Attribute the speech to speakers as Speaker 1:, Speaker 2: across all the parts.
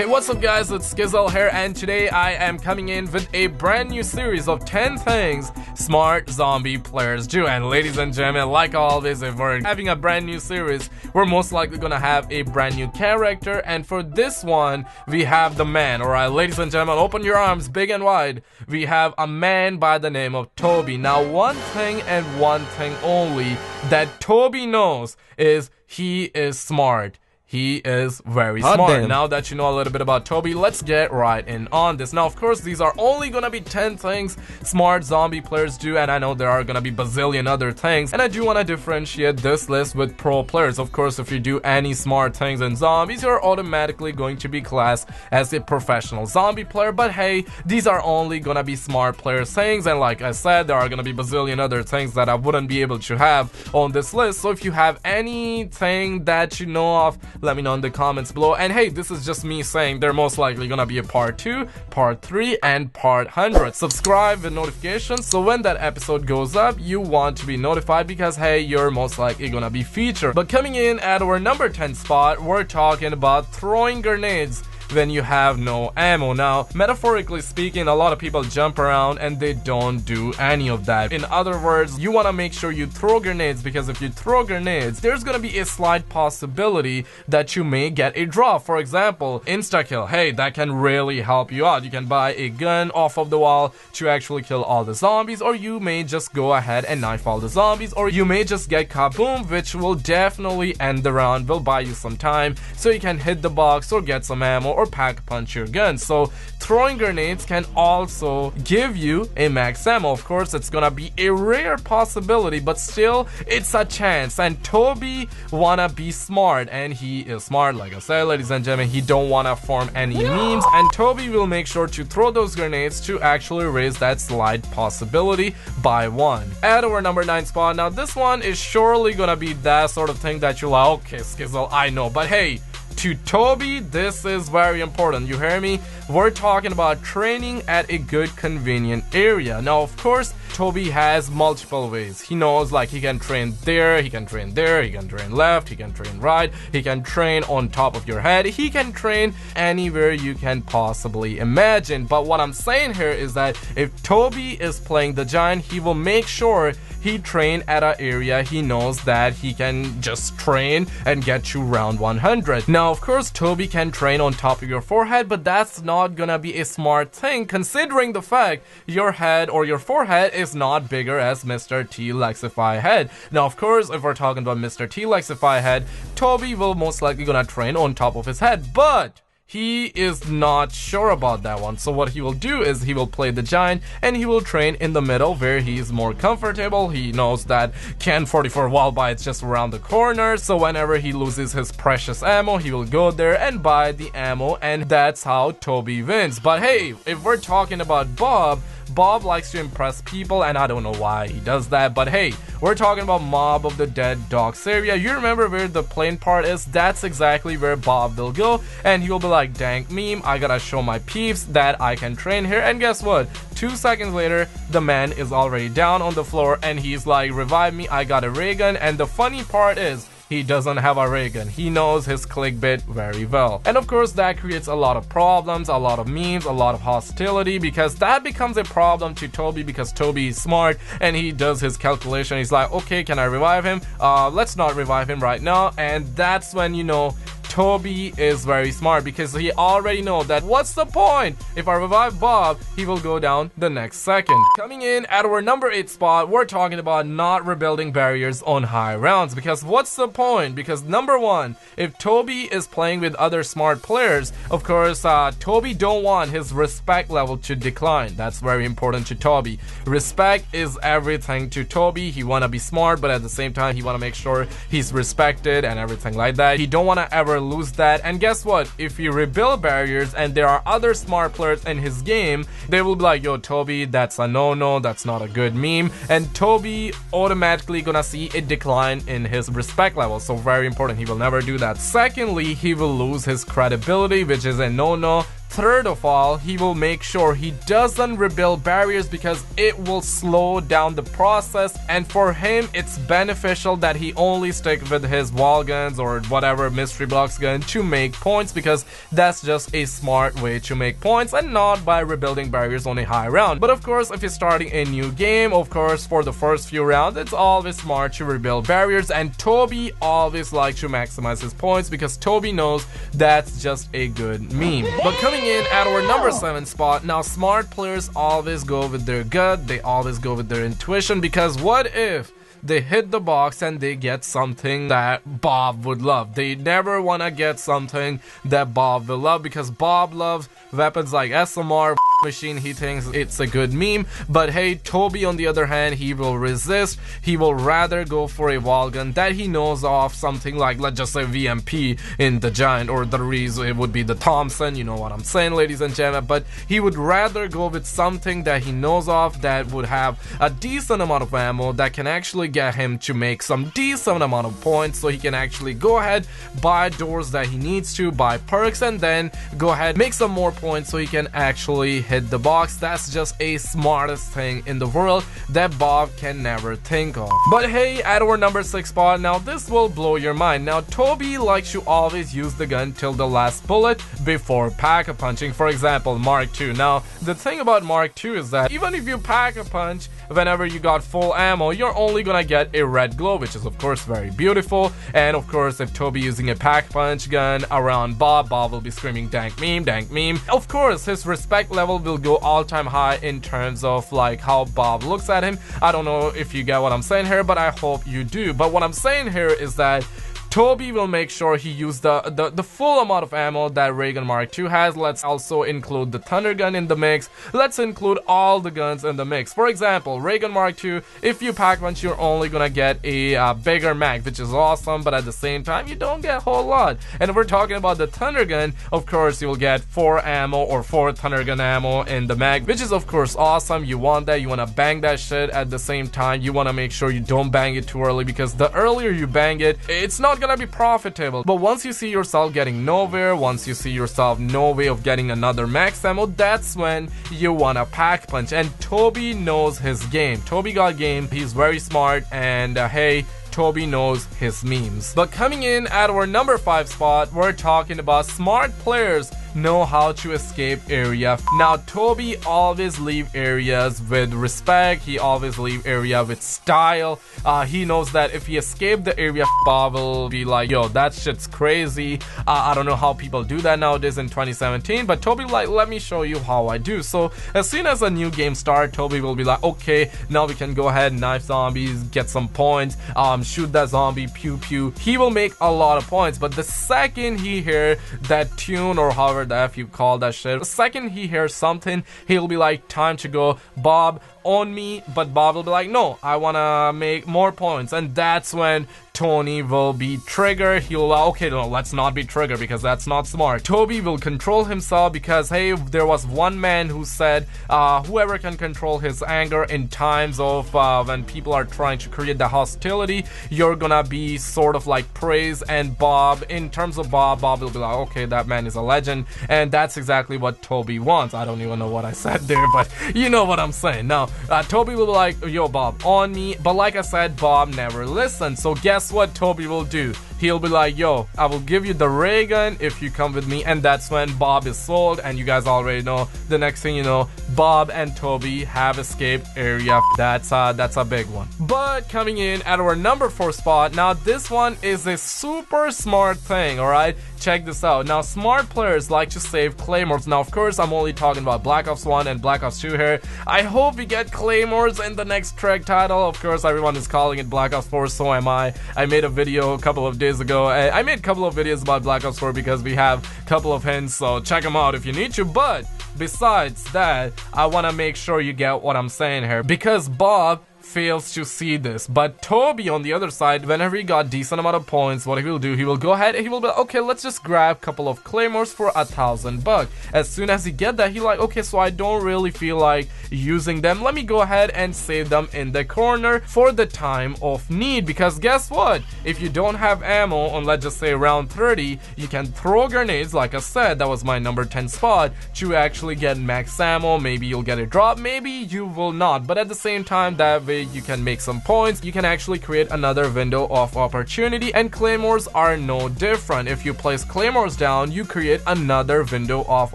Speaker 1: Hey, what's up guys, it's Skizzle here and today I am coming in with a brand new series of 10 things smart zombie players do. And ladies and gentlemen, like always, if we're having a brand new series, we're most likely gonna have a brand new character. And for this one, we have the man. Alright, ladies and gentlemen, open your arms big and wide. We have a man by the name of Toby. Now, one thing and one thing only that Toby knows is he is smart. He is very
Speaker 2: Hot
Speaker 1: smart.
Speaker 2: damn.
Speaker 1: Now that you know a little bit about Toby, let's get right in on this. Now, of course, these are only gonna be 10 things smart zombie players do, and I know there are gonna be bazillion other things. And I do wanna differentiate this list with pro players. Of course, if you do any smart things in zombies, you're automatically going to be classed as a professional zombie player. But hey, these are only gonna be smart player things, and like I said, there are gonna be bazillion other things that I wouldn't be able to have on this list. So if you have anything that you know of, let me know in the comments below. And hey, this is just me saying there most likely gonna be a part 2, part 3, and part 100. Subscribe with notifications so when that episode goes up, you want to be notified because hey, you're most likely gonna be featured. But coming in at our number 10 spot, we're talking about throwing grenades when you have no ammo. Now, metaphorically speaking, a lot of people jump around and they don't do any of that. In other words, you want to make sure you throw grenades because if you throw grenades, there's going to be a slight possibility that you may get a draw. For example, insta kill. Hey, that can really help you out. You can buy a gun off of the wall to actually kill all the zombies, or you may just go ahead and knife all the zombies, or you may just get kaboom, which will definitely end the round, will buy you some time so you can hit the box or get some ammo or pack punch your gun. So throwing grenades can also give you a max ammo. Of course, it's gonna be a rare possibility, but still, it's a chance. And Toby wanna be smart, and he is smart. Like I said, ladies and gentlemen, he don't wanna form any memes, and Toby will make sure to throw those grenades to actually raise that slight possibility by one. At our number nine spot, now this one is surely gonna be that sort of thing that you're like, okay, Skizzle, I know, but hey to Toby, this is very important. You hear me? We're talking about training at a good, convenient area. Now, of course, Toby has multiple ways. He knows like he can train there, he can train there, he can train left, he can train right, he can train on top of your head, he can train anywhere you can possibly imagine. But what I'm saying here is that if Toby is playing the giant, he will make sure he train at an area he knows that he can just train and get you round 100. Now, of course, Toby can train on top of your forehead, but that's not gonna be a smart thing considering the fact your head or your forehead is not bigger as Mr. T Lexify head. Now, of course, if we're talking about Mr. T Lexify head, Toby will most likely gonna train on top of his head, but he is not sure about that one. So what he will do is he will play the giant and he will train in the middle where he is more comfortable. He knows that KN-44 wall buy is just around the corner. So whenever he loses his precious ammo, he will go there and buy the ammo and that's how Toby wins. But hey, if we're talking about Bob, Bob likes to impress people, and I don't know why he does that. But hey, we're talking about Mob of the Dead Docks area. You remember where the plane part is? That's exactly where Bob will go, and he'll be like, "Dang meme, I gotta show my peeps that I can train here." And guess what? Two seconds later, the man is already down on the floor, and he's like, "Revive me! I got a ray gun." And the funny part is he doesn't have a ray gun. He knows his clickbait very well. And of course, that creates a lot of problems, a lot of memes, a lot of hostility because that becomes a problem to Toby because Toby is smart and he does his calculation. He's like, okay, can I revive him? Uh, let's not revive him right now. And that's when you know Toby is very smart because he already know that what's the point? If I revive Bob, he will go down the next second. Coming in at our number 8 spot, we're talking about not rebuilding barriers on high rounds because what's the point? Because number 1, if Toby is playing with other smart players, of course, uh, Toby don't want his respect level to decline. That's very important to Toby. Respect is everything to Toby. He wanna be smart, but at the same time, he wanna make sure he's respected and everything like that. He don't wanna ever lose that. And guess what? If you rebuild barriers and there are other smart players in his game, they will be like, yo, Toby, that's a no-no, that's not a good meme. And Toby automatically gonna see a decline in his respect level. So very important, he will never do that. Secondly, he will lose his credibility, which is a no-no Third of all, he will make sure he doesn't rebuild barriers because it will slow down the process and for him it's beneficial that he only stick with his wall guns or whatever mystery box gun to make points because that's just a smart way to make points and not by rebuilding barriers on a high round. But of course, if you're starting a new game, of course, for the first few rounds, it's always smart to rebuild barriers and Toby always likes to maximize his points because Toby knows that's just a good meme. But coming in at our number 7 spot, now smart players always go with their gut, they always go with their intuition because what if they hit the box and they get something that Bob would love. They never want to get something that Bob will love because Bob loves weapons like SMR machine he thinks it's a good meme. But hey Toby on the other hand he will resist. He will rather go for a wall gun that he knows of something like let's just say VMP in the Giant or the Riese it would be the Thompson you know what I'm saying ladies and gentlemen. But he would rather go with something that he knows of that would have a decent amount of ammo that can actually get him to make some decent amount of points. So he can actually go ahead buy doors that he needs to buy perks and then go ahead make some more points so he can actually hit the box. That's just a smartest thing in the world that Bob can never think of. But hey, at our number 6 spot, now this will blow your mind. Now Toby likes to always use the gun till the last bullet before pack-a-punching. For example, Mark II. Now, the thing about Mark II is that even if you pack-a-punch whenever you got full ammo, you're only gonna get a red glow, which is of course very beautiful. And of course, if Toby using a pack-punch gun around Bob, Bob will be screaming dank meme, dank meme. Of course, his respect level will go all-time high in terms of like how Bob looks at him. I don't know if you get what I'm saying here, but I hope you do. But what I'm saying here is that Toby will make sure he used the, the, the full amount of ammo that Ray Gun Mark II has. Let's also include the Thunder Gun in the mix. Let's include all the guns in the mix. For example, Ray Gun Mark II, if you pack punch, you're only gonna get a uh, bigger mag, which is awesome, but at the same time, you don't get a whole lot. And if we're talking about the Thunder Gun, of course, you'll get 4 ammo or 4 Thunder Gun ammo in the mag, which is of course awesome. You want that, you wanna bang that shit at the same time. You wanna make sure you don't bang it too early because the earlier you bang it, it's not gonna be profitable. But once you see yourself getting nowhere, once you see yourself no way of getting another max ammo, that's when you wanna pack punch. And Toby knows his game. Toby got game, he's very smart, and uh, hey, Toby knows his memes. But coming in at our number 5 spot, we're talking about smart players know how to escape area. Now Toby always leave areas with respect, he always leave area with style. Uh, he knows that if he escape the area, Bob will be like, yo, that shit's crazy. Uh, I don't know how people do that nowadays in 2017, but Toby like, let me show you how I do. So as soon as a new game start, Toby will be like, okay, now we can go ahead, knife zombies, get some points, um, shoot that zombie, pew pew. He will make a lot of points, but the second he hear that tune or however whatever the F you call that shit. The second he hears something, he'll be like, time to go, Bob, on me, but Bob will be like, no, I wanna make more points. And that's when Tony will be trigger. He'll, okay, no, let's not be trigger because that's not smart. Toby will control himself because, hey, there was one man who said, uh, whoever can control his anger in times of uh, when people are trying to create the hostility, you're gonna be sort of like praise. And Bob, in terms of Bob, Bob will be like, okay, that man is a legend. And that's exactly what Toby wants. I don't even know what I said there, but you know what I'm saying. Now, uh, Toby will be like, yo, Bob, on me. But like I said, Bob never listened. So guess what Toby will do? He'll be like, yo, I will give you the ray gun if you come with me. And that's when Bob is sold. And you guys already know the next thing you know, Bob and Toby have escaped area. That's uh, that's a big one. But coming in at our number four spot, now this one is a super smart thing, alright? Check this out. Now, smart players like to save claymores. Now, of course, I'm only talking about Black Ops 1 and Black Ops 2 here. I hope we get claymores in the next Treyarch title. Of course, everyone is calling it Black Ops 4, so am I. I made a video a couple of days days ago. I, I made a couple of videos about Black Ops 4 because we have a couple of hints, so check them out if you need to. But besides that, I want to make sure you get what I'm saying here because Bob fails to see this. But Toby, on the other side, whenever he got decent amount of points, what he will do, he will go ahead and he will be like, okay, let's just grab a couple of claymores for a thousand bucks. As soon as he get that, he like, okay, so I don't really feel like using them. Let me go ahead and save them in the corner for the time of need. Because guess what? If you don't have ammo on, let's just say round 30, you can throw grenades. Like I said, that was my number 10 spot to actually get max ammo. Maybe you'll get a drop, maybe you will not. But at the same time, that way you can make some points. You can actually create another window of opportunity and claymores are no different. If you place claymores down, you create another window of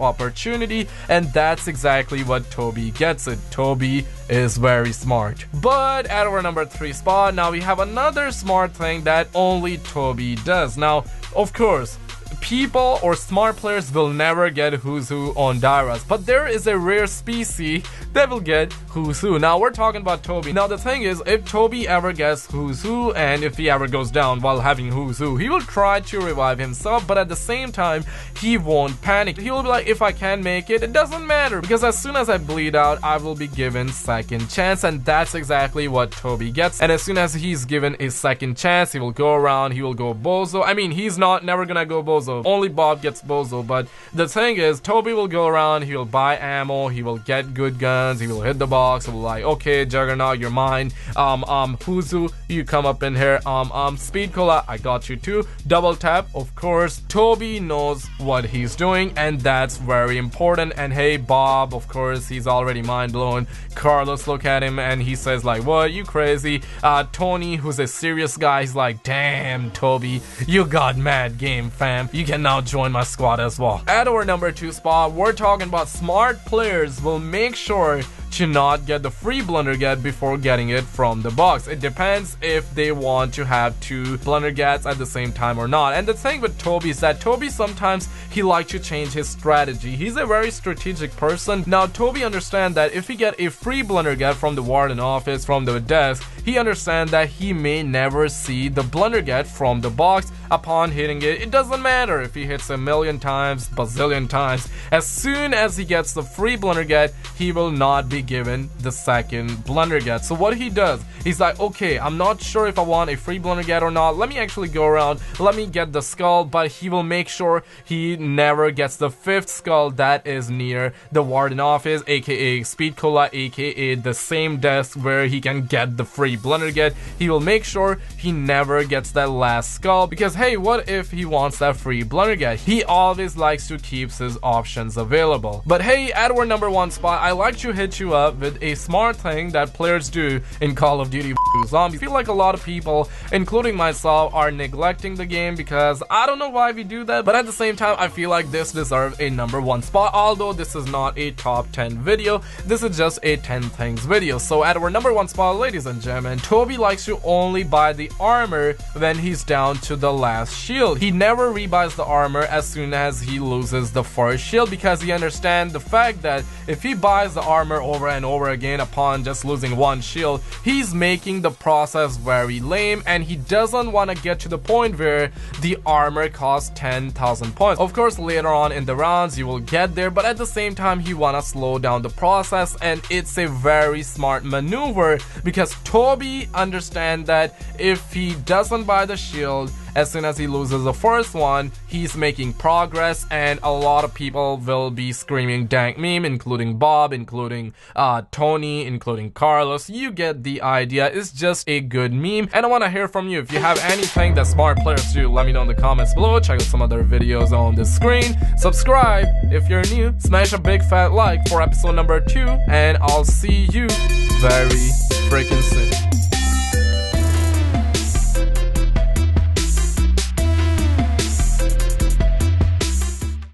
Speaker 1: opportunity and that's exactly what Toby gets it. Toby is very smart. But at our number 3 spot, now we have another smart thing that only Toby does. Now, of course, people or smart players will never get Who's Who on Die Rise, but there is a rare species that will get Who's Who. Now we're talking about Toby. Now the thing is, if Toby ever gets Who's Who, and if he ever goes down while having Who's Who, he will try to revive himself, but at the same time, he won't panic. He will be like, if I can't make it, it doesn't matter, because as soon as I bleed out, I will be given second chance, and that's exactly what Toby gets. And as soon as he's given a second chance, he will go around, he will go bozo. I mean, he's not never gonna go Bozo. Only Bob gets Bozo, but the thing is, Toby will go around, he will buy ammo, he will get good guns, he will hit the box, he will like, okay, Juggernaut, you're mine. Um, um, Who's Who, you come up in here. Um, um, Speed Cola, I got you too. Double tap, of course. Toby knows what he's doing, and that's very important. And hey, Bob, of course, he's already mind blown. Carlos look at him and he says like, what, you crazy? Uh, Tony, who's a serious guy, he's like, damn, Toby, you got mad game, fam you can now join my squad as well. At our number 2 spot, we're talking about smart players will make sure to not get the free Blundergat before getting it from the box. It depends if they want to have two Blundergats at the same time or not. And the thing with Toby is that Toby sometimes he likes to change his strategy. He's a very strategic person. Now Toby understands that if he get a free Blundergat from the warden office, from the desk, he understands that he may never see the Blundergat from the box upon hitting it. It doesn't matter if he hits a million times, bazillion times. As soon as he gets the free Blundergat, he will not be given the second Blundergat. So what he does, he's like, okay, I'm not sure if I want a free Blundergat or not. Let me actually go around. Let me get the skull, but he will make sure he never gets the fifth skull that is near the warden office, aka Speed Cola, aka the same desk where he can get the free Blundergat. He will make sure he never gets that last skull because hey, what if he wants that free Blundergat? He always likes to keep his options available. But hey, at our number one spot, I like to hit you with a smart thing that players do in Call of Duty Zombies. I feel like a lot of people, including myself, are neglecting the game because I don't know why we do that, but at the same time, I feel like this deserves a number one spot, although this is not a top 10 video, this is just a 10 things video. So at our number one spot, ladies and gentlemen, Toby likes to only buy the armor when he's down to the last shield. He never rebuys the armor as soon as he loses the first shield because he understands the fact that if he buys the armor over and over again upon just losing one shield, he's making the process very lame and he doesn't want to get to the point where the armor costs 10,000 points. Of course, later on in the rounds, you will get there, but at the same time, he want to slow down the process and it's a very smart maneuver because Toby understand that if he doesn't buy the shield, as soon as he loses the first one, he's making progress and a lot of people will be screaming dank meme, including Bob, including uh, Tony, including Carlos. You get the idea. It's just a good meme. And I want to hear from you. If you have anything that smart players do, let me know in the comments below. Check out some other videos on the screen. Subscribe if you're new. Smash a big fat like for episode number two. And I'll see you very freaking soon.